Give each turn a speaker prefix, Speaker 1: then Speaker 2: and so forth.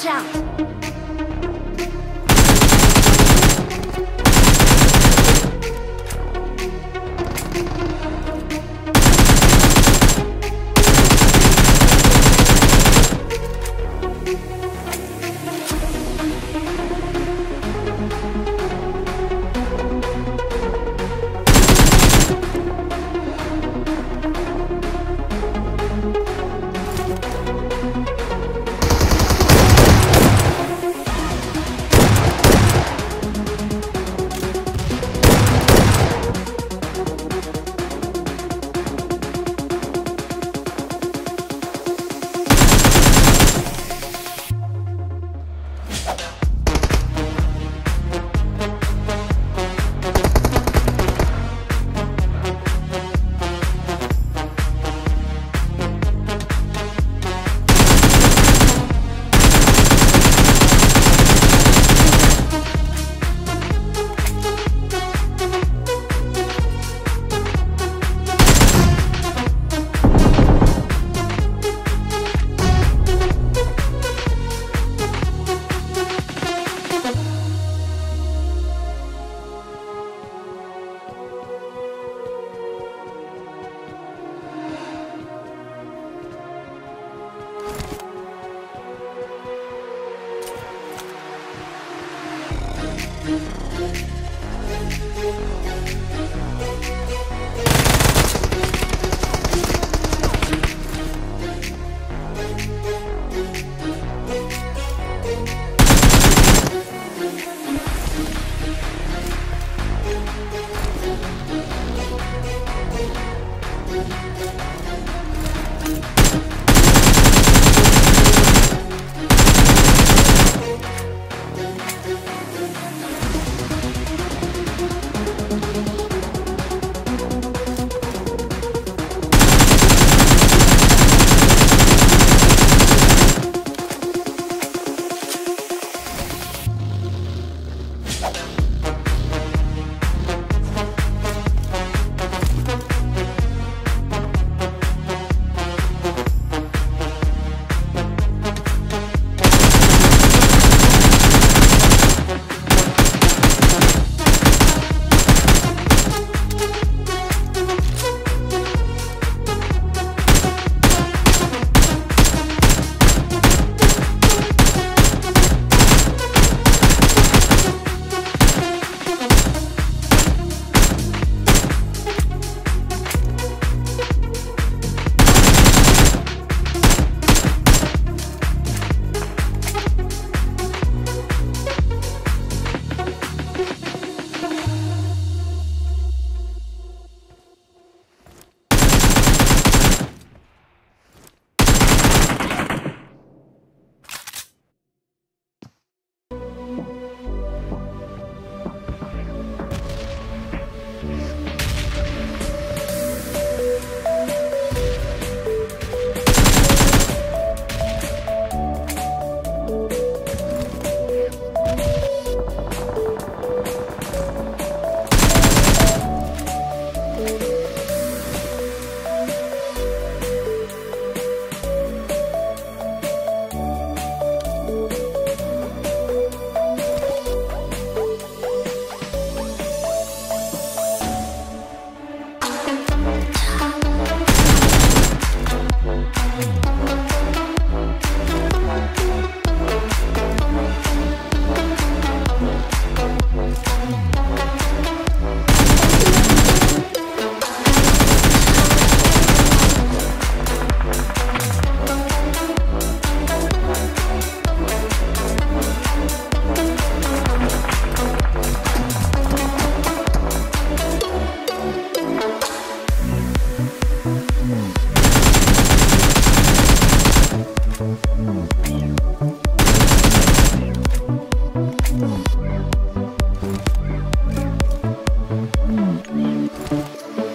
Speaker 1: 这样。
Speaker 2: Thank you. Thank